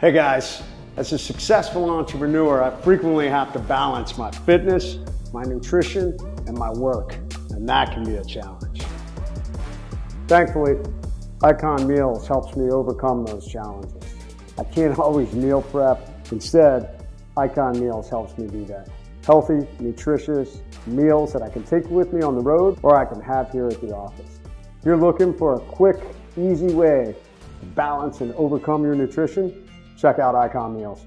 Hey guys, as a successful entrepreneur, I frequently have to balance my fitness, my nutrition, and my work, and that can be a challenge. Thankfully, Icon Meals helps me overcome those challenges. I can't always meal prep. Instead, Icon Meals helps me do that. Healthy, nutritious meals that I can take with me on the road or I can have here at the office. If you're looking for a quick, easy way to balance and overcome your nutrition, check out Icon Meals.